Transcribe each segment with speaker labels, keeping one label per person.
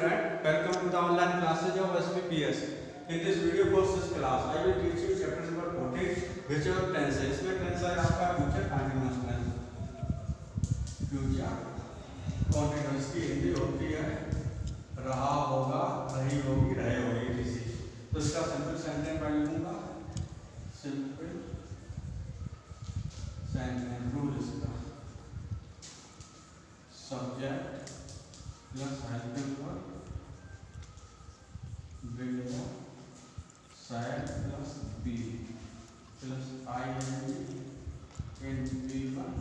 Speaker 1: student, welcome to the online classes of SPPS. In this video courses class, I will teach you chapter number 14, which is tense है. इसमें tense है आपका future continuous tense. Future continuous की हिंदी होती है रहा होगा, रही होगी, रहे होगी किसी. तो इसका सिंपल सेंटेंस मैं लिखूँगा. सिंपल सेंटेंस रूल इसका. Subject plus helping verb will side plus b plus ing in b1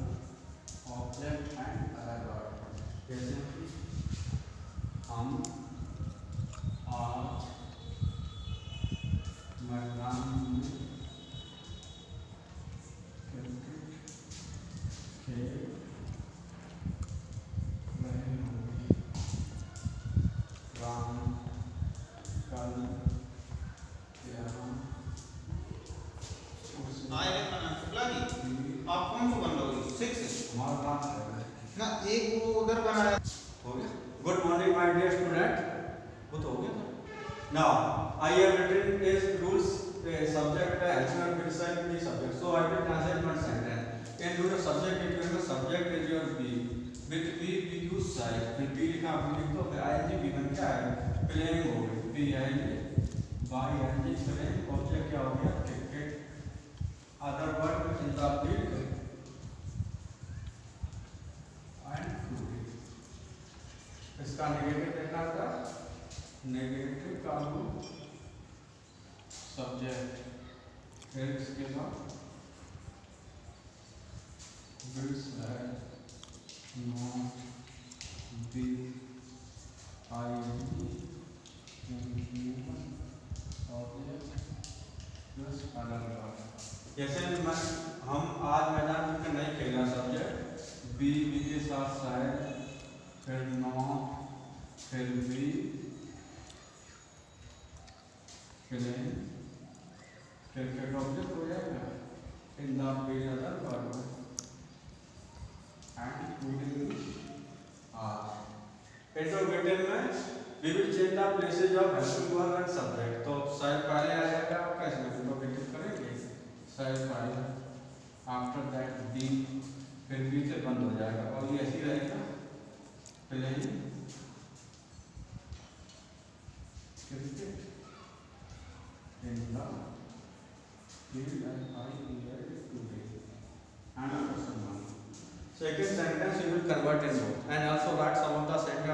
Speaker 1: object and other word जैसे कि हम राम कल
Speaker 2: आए रे मना शुक्ला जी आप कौन को बन एक
Speaker 1: good morning my dear student वो तो हो गया now I have written subject है एचनल criticise the subject so I will translate one sentence in your subject if your subject is your B with B we use side दो फिर ING बन क्या है प्लेइंग हो गई B ING by NG playing object क्या हो गया cricket other word in the इसका नेगेटिव देखना था नेगेटिव का रूप सब्जेक्ट फिर इसके बाद दिस है not B I object plus other जैसे मैं हम आज मैदान में नहीं खेला सब्जेक्ट बी बी के साथ शायद फिर नौ फिर बी फिर क्रिकेट ऑब्जेक्ट हो जाएगा in the period other verb में we will change the places of helping verb and subject तो शायद पहले आ जाएगा आपका इसमें इंट्रोगेटिव करेंगे शायद पहले आफ्टर दैट बी फिर बी से बंद हो जाएगा और ये ऐसी रहेगा playing cricket field and I heard today. And a question mark. Second sentence you will convert in both and also write some of the sentence